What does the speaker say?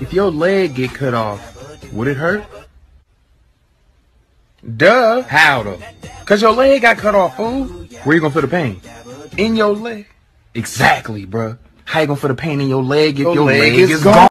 If your leg get cut off, would it hurt? Duh. How though? Cause your leg got cut off, fool. Where you gonna feel the pain? In your leg. Exactly, bruh. How you gonna feel the pain in your leg if your, leg, is gone?